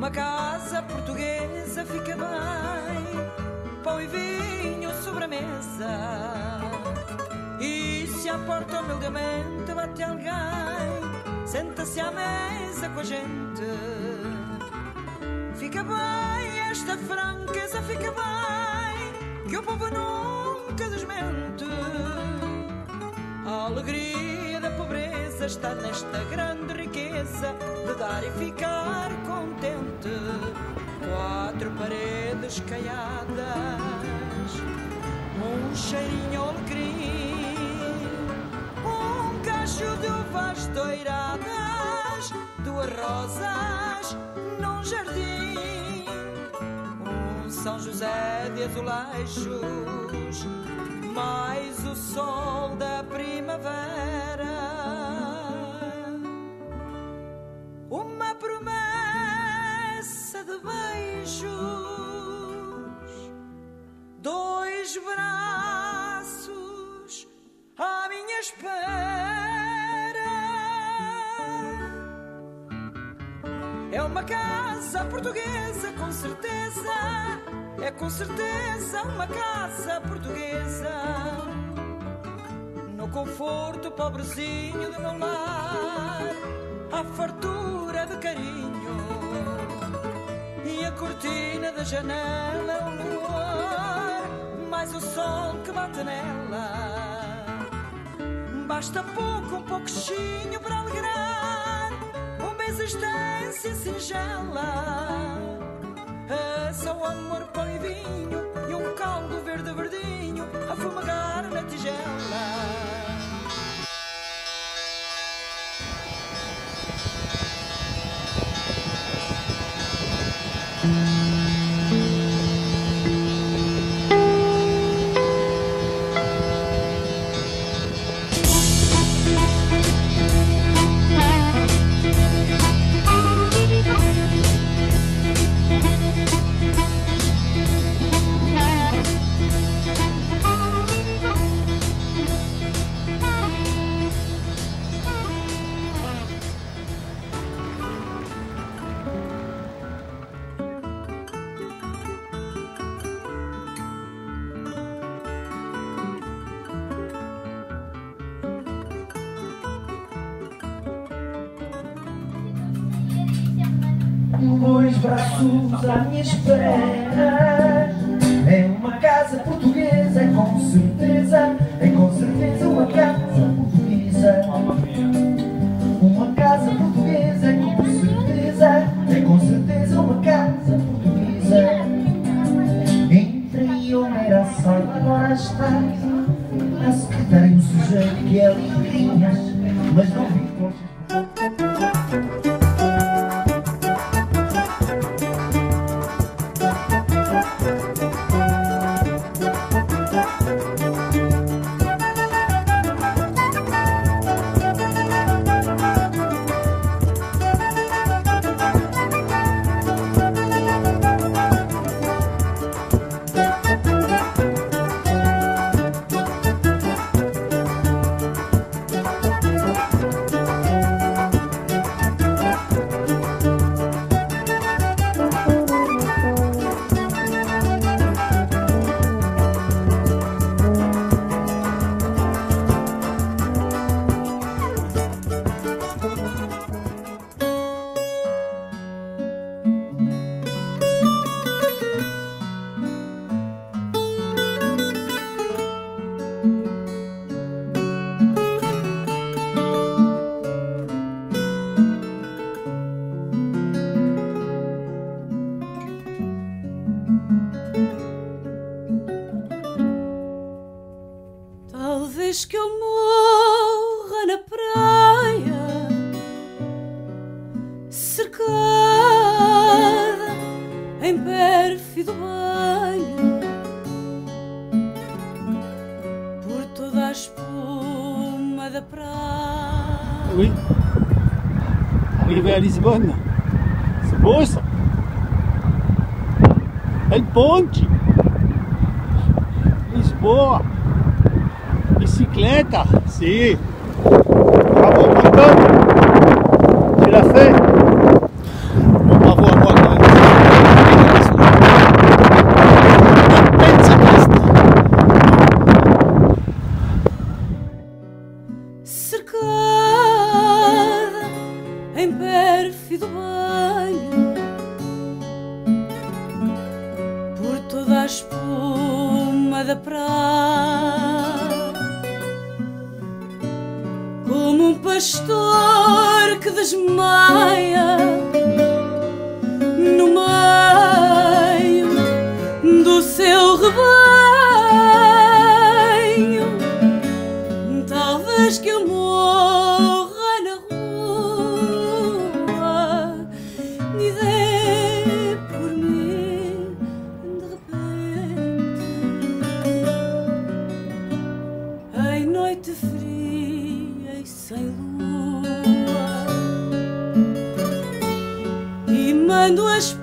Numa casa portuguesa fica bem, pão e vinho sobre a mesa. E se à porta humildemente bate alguém, senta-se à mesa com a gente. Fica bem esta franqueza, fica bem, que o povo nunca desmente. A alegria da pobreza está nesta grande de dar e ficar contente. Quatro paredes caiadas, um cheirinho alecrim, um cacho de uvas doiradas, duas rosas num jardim, um São José de azulejos mais o sol da primavera. É uma casa portuguesa, com certeza. É com certeza uma casa portuguesa. No conforto pobrezinho do meu lar, a fartura de carinho. E a cortina da janela é o luar, mais o sol que bate nela. Basta pouco, um pouquinho para alegrar existência singela. É só amor, pão e vinho e um caldo verde verdinho a fumegar na tigela. Dois braços à minha espera. É uma casa portuguesa, é com certeza, é com certeza uma casa portuguesa. Uma casa portuguesa, é com certeza, é com certeza uma casa portuguesa. Entrei onde era sala, agora está a secretária um sujeito que é limpinhas, mas Talvez que eu morra na praia, cercada em pérfido banho, por toda a espuma da praia. Oui. Arrivé à Lisbonne. C'est beau ça. Ponte. Lisboa bicicleta, sim. Acabou montando. Tira fé. Cercada em pérfido banho por toda a espuma da praia. Pastor que desmaia lua mando as